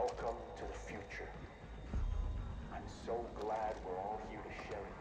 Welcome to the future. I'm so glad we're all here to share it.